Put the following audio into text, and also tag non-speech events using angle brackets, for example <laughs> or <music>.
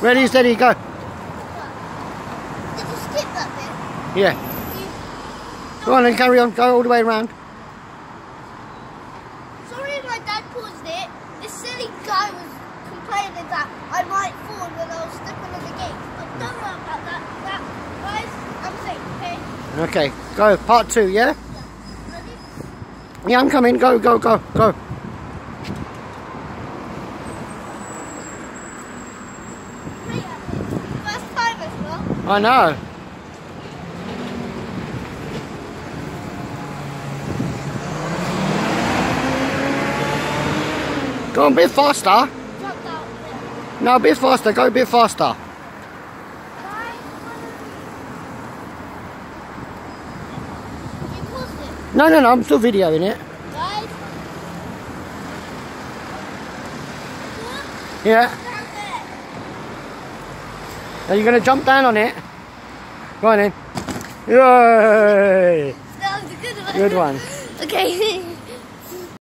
Ready, steady, go. Did you skip that Yeah. Go on then, carry on. Go all the way around. Sorry my dad paused it. This silly guy was complaining that I might fall when I was stepping on the gate. But don't worry about that. That, guys, I'm safe, okay? Okay, go. Part two, yeah? Ready? Yeah, I'm coming. Go, go, go, go. I know. Go a bit faster. No, a bit faster. Go a bit faster. No, no, no. I'm still videoing it. Yeah. Are you going to jump down on it? Go on then. Yay! That was a good one. Good one. <laughs> Okay.